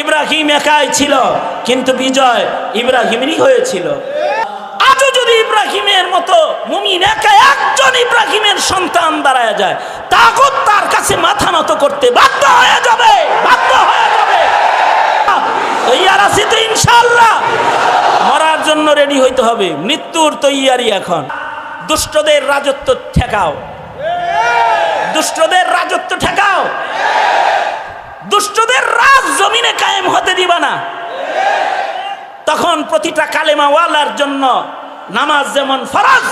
ইব্রাহিম একাই ছিল, কিন্তু বিজয় ইব্রাহিমেরই হয়েছিল। আজও যদি ইব্রাহিমের মতো মুমিন একা একজন ইব্রাহিমের সন্তান দাঁড়ায় যায় তাগত তার কাছে মাথা নত করতে বাধ্য হয়ে যাবে, বাধ্য হয়ে যাবে। তৈয়ার তো ইনশাল্লাহ মরার জন্য রেডি হইতে হবে, মৃত্যুর তৈয়ারি এখন। দুষ্টদের রাজত্ব ঠেকাও। দুষ্টদের রাজত্ব ঠেকাও। দুষ্টদের রাজ জমিনে কায়েম হতে দিবা না। তখন প্রতিটা কালেমাওয়ালার জন্য নামাজ যেমন ফরজ,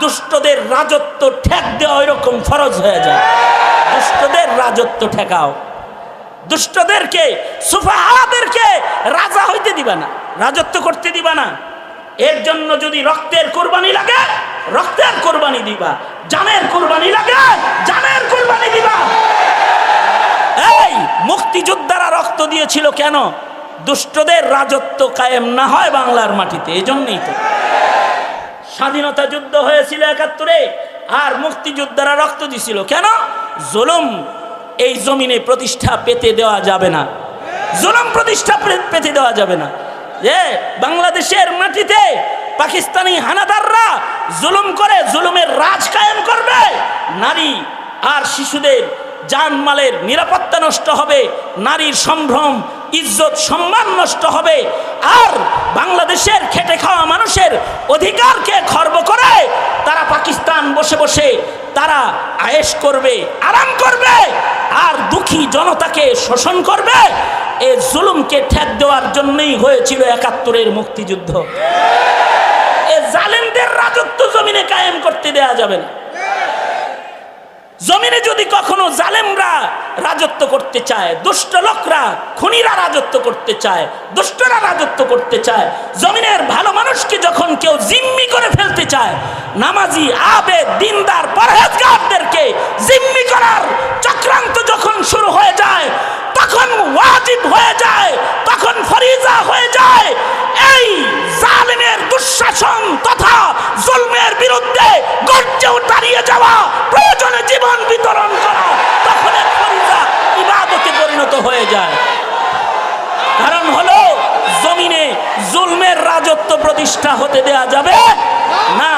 দুষ্টদের রাজত্ব ঠেক দেওয়া ওইরকম ফরজ হয়ে যায়। দুষ্টদের রাজত্ব ঠেকাও। দুষ্টদেরকে, সুফাহাদেরকে রাজা হইতে দিবা না, রাজত্ব করতে দিবা না। এর জন্য যদি রক্তের কোরবানি লাগে, রক্তের কোরবানি দিবা, জানের কোরবানি লাগে, জানের কোরবানি দিবা। এই, মুক্তিযোদ্ধারা রক্ত দিয়েছিল কেন? দুষ্টদের রাজত্ব কায়েম না হয় বাংলার মাটিতে এই জন্যই তো। স্বাধীনতা যুদ্ধ হয়েছিল একাত্তরে, আর মুক্তিযোদ্ধারা রক্ত দিছিল কেন? জুলুম এই জমিনে প্রতিষ্ঠা পেতে দেওয়া যাবে না। জুলুম প্রতিষ্ঠা পেতে দেওয়া যাবে না। যে বাংলাদেশের মাটিতে পাকিস্তানি হানাদাররা জুলুম করে, জুলুমের রাজ কায়েম করবে, নারী আর শিশুদের জানমালের নিরাপত্তা নষ্ট হবে, নারীর সম্ভ্রম, ইজ্জত, সম্মান নষ্ট হবে। আর বাংলাদেশের খেটে খাওয়া মানুষের অধিকারকে খর্ব করে তারা পাকিস্তান বসে বসে, তারা আয়েশ করবে, আরাম করবে, আর দুঃখী জনতাকে শোষণ করবে। এ জুলুমকে ঠেক দেওয়ার জন্যই হয়েছিল একাত্তরের মুক্তিযুদ্ধ। এ জালেমদের রাজত্ব জমিনে কায়েম করতে দেয়া যাবে না। জমিনে যদি কখনো জালেমরা রাজত্ব করতে চায়, দুষ্ট লোকরা, খুনিরা রাজত্ব করতে চায়, দুষ্টরা রাজত্ব করতে চায়, জমিনের ভালো মানুষকে যখন কেউ জিম্মি করে ফেলতে চায়, নামাজি আবে দিনদার, পরহেজগারদেরকে জিম্মি করার চক্রান্ত যখন শুরু হয়ে যায়, তখন ওয়াজিব হয়ে যায়, তখন ফরিজা হয়ে যায়। এই জালেমের দুঃশাসন তথা জুলমের বিরুদ্ধে গর্জেও দাঁড়িয়ে যাওয়া প্রয়োজনে জীবন বিতরণ করা তখন এক ফরিজা ইবাদতে পরিণত হয়ে যায়। কারণ হলো, জমিনে জুলমের রাজত্ব প্রতিষ্ঠা হতে দেয়া যাবে না।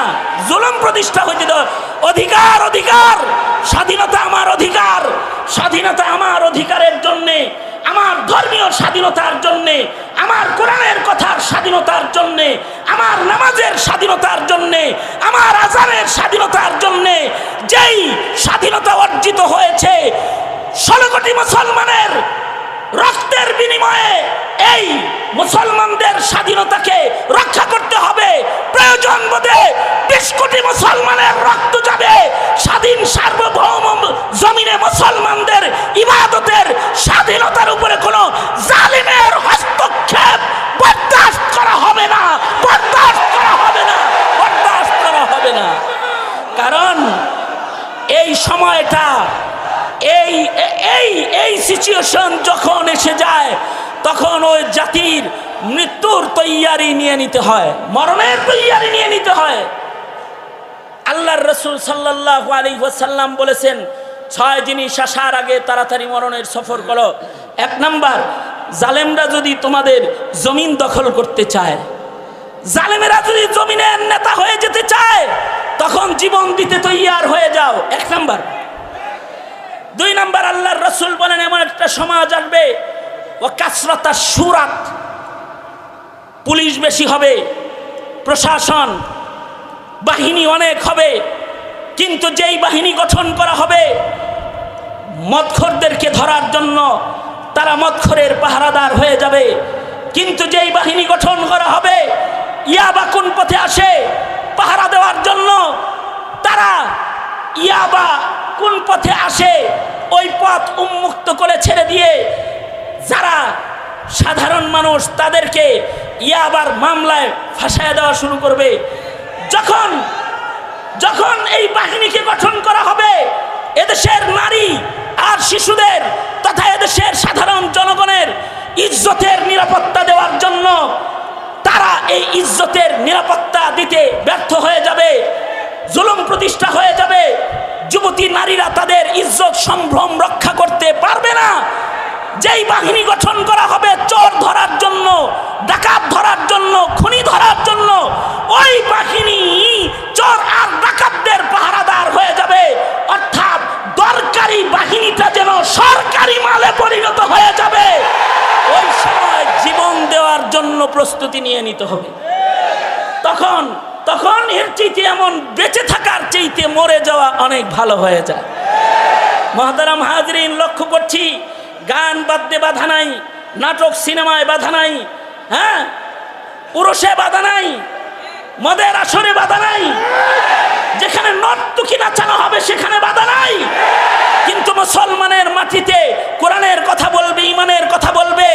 জুলুম প্রতিষ্ঠা হতে দেওয়া অধিকার অধিকার! স্বাধীনতা আমার অধিকার। স্বাধীনতা আমার অধিকারের জন্যে, আমার ধর্মীয় স্বাধীনতার জন্যে, আমার কোরআনের কথার স্বাধীনতার জন্যে, আমার নামাজের স্বাধীনতার জন্যে, আমার আজানের স্বাধীনতার জন্যে, যেই স্বাধীনতা অর্জিত হয়েছে, ষোলো কোটি মুসলমানের রক্তের বিনিময়ে এই মুসলমানদের স্বাধীনতাকে রক্ষা করতে হবে। প্রয়োজন বোধে বিশ কোটি মুসলমানের রক্ত যাবে। স্বাধীন সার্বভৌম জমিনে মুসলমানদের ইবাদতের স্বাধীনতার উপরে কোনো জালিমের হস্তক্ষেপ বরদাস্ত করা হবে না। বরদাস্ত করা হবে না। বরদাস্ত করা হবে না। কারণ এই সময়টা এই এই এই সিচুয়েশন যখন এসে যায়, তখন ওই জাতির মৃত্যুর তৈয়ারি নিয়ে নিতে হয়, মরণের তৈয়ারি নিয়ে নিতে হয়। আল্লাহর রসুল সাল্লাহ আলী ওয়াসাল্লাম বলেছেন, ছয় জিনিস আসার আগে তাড়াতাড়ি মরণের সফর করো। এক নাম্বার, জালেমরা যদি তোমাদের জমিন দখল করতে চায়, জালেমেরা যদি জমিনের নেতা হয়ে যেতে চায়, তখন জীবন দিতে তৈয়ার হয়ে যাও। এক নাম্বার দুই নম্বর আল্লাহর রসুল বলেন, এমন একটা সমাজ আসবে, ও কাসরতা সুরাত পুলিশ বেশি হবে, প্রশাসন, বাহিনী অনেক হবে, কিন্তু যেই বাহিনী গঠন করা হবে, মদখরদেরকে ধরার জন্য তারা মদখরের পাহারাদার হয়ে যাবে। কিন্তু যেই বাহিনী গঠন করা হবে, ইয়াবা কোন পথে আসে, পাহারা দেওয়ার জন্য তারা ইয়াবা কোন পথে আসে ওই পথ উন্মুক্ত করে ছেড়ে দিয়ে যারা সাধারণ মানুষ তাদেরকে ইয়াবার মামলায় ফাঁসায় দেওয়া শুরু করবে। যখন যখন এই বাহিনীকে গঠন করা হবে, এদেশের নারী আর শিশুদের তথা এদেশের সাধারণ জনগণের ইজ্জতের নিরাপত্তা দেওয়ার জন্য তারা এই ইজ্জতের নিরাপত্তা দিতে ব্যর্থ হয়ে যাবে। জুলুম প্রতিষ্ঠা হয়ে যাবে। যুবতী নারীরা তাদের ইজ্জত, সম্ভ্রম রক্ষা করতে পারবে না। যেই বাহিনী গঠন করা হবে চোর ধরার জন্য, ডাকাত ধরার জন্য, খুনি ধরার জন্য, ওই বাহিনী চোর আর ডাকাতদের পাহারাদার হয়ে যাবে। অর্থাৎ দরকারি বাহিনীটা যেন সরকারি মালে পরিণত হয়ে যাবে। ওই সময় জীবন দেওয়ার জন্য প্রস্তুতি নিয়ে নিতে হবে। চাইতে এমন বেঁচে থাকার চাইতে মরে যাওয়া অনেক ভালো হয়ে যায়। মহাতারাম হাজরিন লক্ষ্য করছি, গান বাদ্যে বাধা নাই, নাটক সিনেমায় বাধা নাই হ্যাঁ? পুরুষে বাধা নাই, মদের আসরে বাধা নাই, যেখানে নর্তকি নাচানো হবে সেখানে বাধা নাই। কিন্তু মুসলমানের মাটিতে কোরআনের কথা বলবে ইমানের কথা বলবে,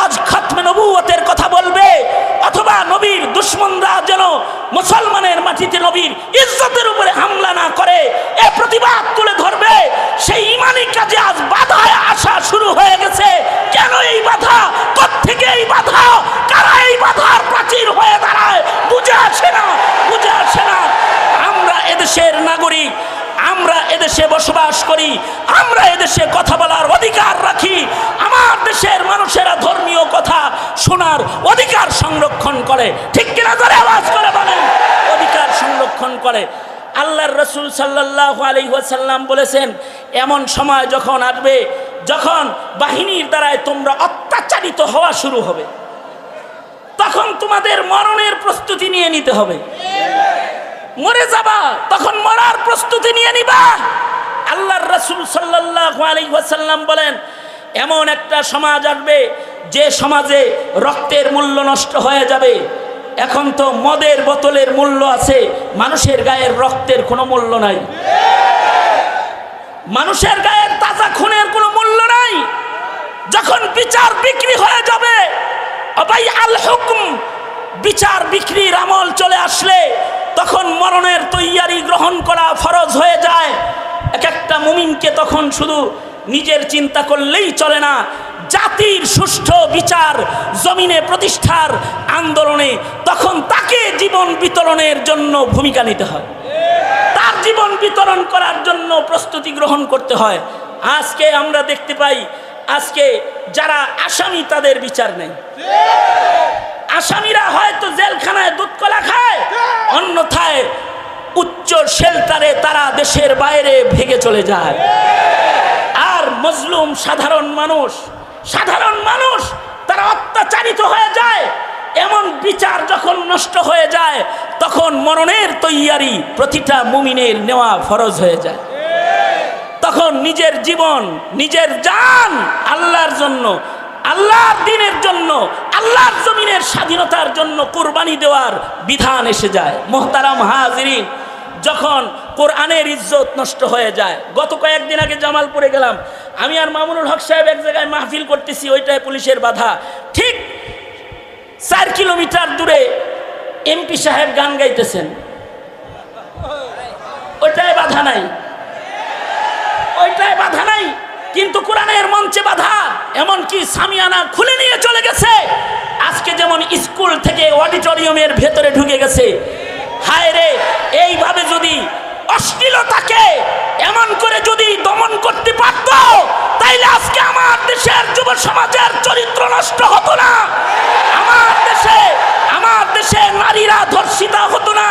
আজ খতমে নবুয়তের কথা বলবে, অথবা নবীর দুশ্মনরা যেন মুসলমানের মাটিতে নবীর ইজ্জতের উপরে হামলা না করে, এ প্রতিবাদ তুলে ধরবে, সেই ইমানি কাজে আজ বাধায় আসা শুরু হয়ে গেছে কেন এই বাধা থেকে এই বাধা কারা এই বাধার প্রাচীর হয়ে দাঁড়ায় বুঝে আসে না বুঝে আসে না আমরা এদেশের নাগরিক আমরা এদেশে বসবাস করি এদেশে কথা বলার অধিকার রাখি। আমার দেশের মানুষেরা ধর্মীয় কথা শোনার অধিকার সংরক্ষণ করে। ঠিক কিনা ধরে আওয়াজ করে বলেন? অধিকার সংরক্ষণ করে। আল্লাহর রসুল সাল্লাহ আলহিহাসাল্লাম বলেছেন, এমন সময় যখন আসবে, যখন বাহিনীর দ্বারায় তোমরা অত্যাচারিত হওয়া শুরু হবে, তখন তোমাদের মরণের প্রস্তুতি নিয়ে নিতে হবে। মরে যাবা, তখন মরার প্রস্তুতি নিয়ে নিবা। আল্লাহর রসুল সাল্লাহ বলেন, এমন একটা সমাজ আসবে, যে সমাজে রক্তের মূল্য নষ্ট হয়ে যাবে। এখন তো মদের বোতলের মূল্য আছে, মানুষের গায়ের রক্তের কোনো মূল্য নাই। মানুষের গায়ের তাজা খুনের কোনো মূল্য নাই। যখন বিচার বিক্রি হয়ে যাবে, অবাই আল হুকুম, বিচার বিক্রির আমল চলে আসলে, তখন মরণের তৈয়ারি গ্রহণ করা ফরজ হয়ে যায়। এক একটা মুমিনকে তখন শুধু নিজের চিন্তা করলেই চলে না, জাতির সুষ্ঠু বিচার, জমিনে প্রতিষ্ঠার আন্দোলনে তখন তাকে জীবন বিতরণের জন্য ভূমিকা নিতে হয়। তার জীবন বিতরণ করার জন্য প্রস্তুতি গ্রহণ করতে হয়। আজকে আমরা দেখতে পাই, আজকে যারা আসামি তাদের বিচার নেই। আসামিরা হয়তো জেলখানায় দুধ কলা খায়, অন্যথায় উচ্চ শেল্টারে তারা দেশের বাইরে ভেগে চলে যায়। আর মজলুম সাধারণ মানুষ সাধারণ মানুষ, তারা অত্যাচারিত হয়ে যায়। এমন বিচার যখন নষ্ট হয়ে যায়, তখন মরণের তৈয়ারি প্রতিটা মুমিনের নেওয়া ফরজ হয়ে যায়। তখন নিজের জীবন, নিজের জান আল্লাহর জন্য, আল্লাহর দিনের জন্য, আল্লাহর জমিনের স্বাধীনতার জন্য কোরবানি দেওয়ার বিধান এসে যায়। মোহতারাম হাজরিন যখন কোরআনের ইজ্জত নষ্ট হয়ে যায়, গত কয়েকদিন আগে জামালপুরে গেলাম, আমি আর মামুনুল হক সাহেব এক জায়গায় মাহফিল করতেছি, ওইটায় পুলিশের বাধা। ঠিক চার কিলোমিটার দূরে এমপি সাহেব গান গাইতেছেন। ওইটায় বাধা নাই। ওইটায় বাধা নাই। কিন্তু কোরআনের মঞ্চে বাধা, এমনকি সামিয়ানা খুলে নিয়ে চলে গেছে। আজকে যেমন স্কুল থেকে অডিটোরিয়ামের ভেতরে ঢুকে গেছে হায় রে এইভাবে যদি অশ্লীলতাকে এমন করে যদি দমন করতে পারত, তাইলে আজকে আমার দেশের যুব সমাজের চরিত্র নষ্ট হতো না। আমার দেশে আমার দেশে নারীরা ধর্ষিতা হতো না।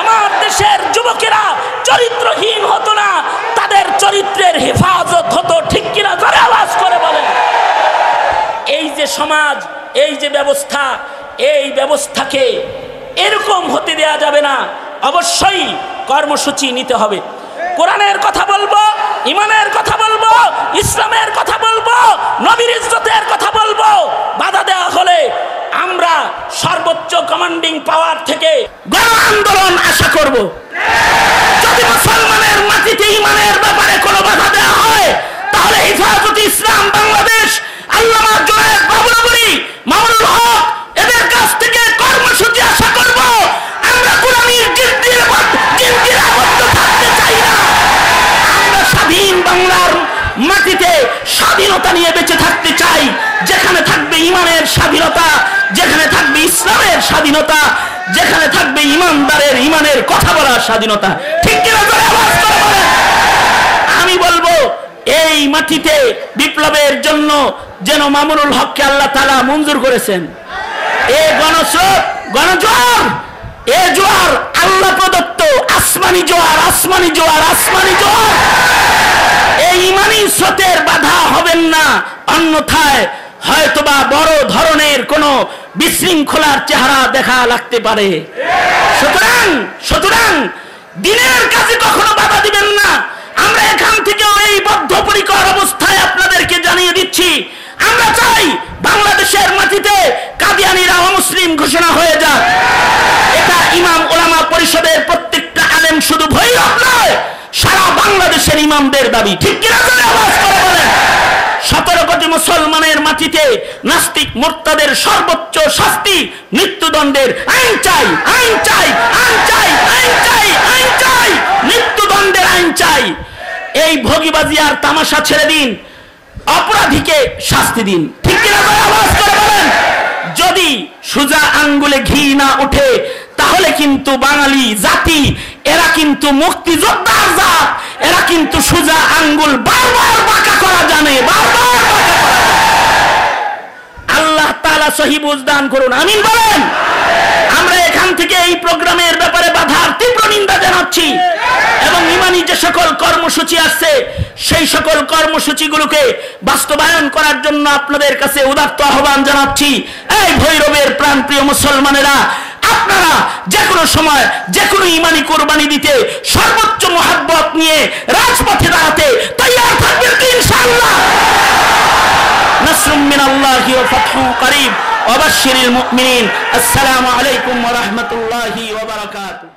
আমার দেশের যুবকেরা চরিত্রহীন হতো না। তাদের চরিত্রের হেফাজত হতো ঠিক কিনা ধরে আওয়াজ করে বলে এই যে সমাজ, এই যে ব্যবস্থা, এই ব্যবস্থাকে এরকম হতে দেয়া যাবে না। অবশ্যই কর্মসূচি নিতে হবে। কোরআনের কথা বলব ইমানের কথা বলব, ইসলামের কথা বলব, নবীর ইজ্জতের কথা বলব। বাধা দেওয়া হলে আমরা সর্বোচ্চ কমান্ডিং পাওয়ার থেকে আন্দোলন আশা করব। যদি মুসলমানের মাটিতে ইমানের ব্যাপারে কোনো বাধা দেওয়া হয়, তাহলে হেফাজত ইসলাম বাংলাদেশ, আল্লামা জয়েদ বাবুরাবুরি স্বাধীনতা নিয়ে বেঁচে থাকতে চাই। যেখানে থাকবে ইমানের স্বাধীনতা, যেখানে থাকবে ইসলামের স্বাধীনতা, যেখানে থাকবে ইমানদারের, ইমানের কথা বলার স্বাধীনতা। ঠিক। আমি বলব, এই মাটিতে বিপ্লবের জন্য যেন মামুনুল হককে আল্লাহ তালা মঞ্জুর করেছেন। এ গণস্রোত, গণজোয়ার, এ জোয়ার আল্লাহ প্রদত্ত, আসমানি জোয়ার আসমানি জোয়ার আসমানি জোয়ার। এই ইমানি স্রোতের বাধা হবেন না। অন্যথায় হয়তোবা বড় ধরনের কোনো বিশৃঙ্খলার চেহারা দেখা লাগতে পারে। সুতরাং সুতরাং দিনের কাজে কখনো বাধা দিবেন না আমরা এখান থেকেও এই বদ্ধপরিকর অবস্থায় আপনাদেরকে জানিয়ে দিচ্ছি আমরা চাই বাংলাদেশের মাটিতে কাদিয়ানিরা অমুসলিম ঘোষণা হয়ে যাক এটা ইমাম ওলামা পরিষদের প্রত্যেকটা আলেম শুধু ভৈরব নয় সারা বাংলাদেশের ইমামদের দাবি। ঠিক সতেরো কোটি মুসলমানের মাটিতে নাস্তিক মোর্তাদের সর্বোচ্চ শাস্তি, মৃত্যুদণ্ডের আইন চাই আইন চাই আইন চাই আইন চাই আইন চাই, মৃত্যুদণ্ডের আইন চাই। এই ভোগিবাজি আর তামাশা ছেড়ে দিন, অপরাধীকে শাস্তি দিন। ঠিক কিনা আওয়াজ করে বলেন যদি সুজা আঙ্গুলে ঘি না ওঠে, তাহলে কিন্তু বাঙালি জাতি, এরা কিন্তু মুক্তিযোদ্ধার জাত। এরা কিন্তু সুজা আঙ্গুল বারবার বাঁকা করা জানে, বারবার আল্লাহ তাআলা সহি বুঝদান করুন, আমিন বলেন। আমরা এখান থেকে এই প্রোগ্রামের ব্যাপারে বাধার তীব্র নিন্দা জানাচ্ছি। এবং ইমানি যে সকল কর্মসূচি আসছে সেই সকল কর্মসূচিগুলোকে বাস্তবায়ন করার জন্য আপনাদের কাছে উদাত্ত আহ্বান জানাচ্ছি। এই ভৈরবের প্রাণপ্রিয় মুসলমানেরা আপনারা যে কোনো সময় যে কোনো ইমানি কোরবানি দিতে সর্বোচ্চ মহাব্বত নিয়ে রাজপথে দাঁড়াতে তৈয়ার থাকবেন কি ইনশাআল্লাহ? নাসরুম মিন আল্লাহি ওয়া ফাতহুন করিম। ওয়াবাশশিরিল মুমিনিন। আসসালামু আলাইকুম ওয়া রাহমাতুল্লাহি ওয়া বারাকাতুহু।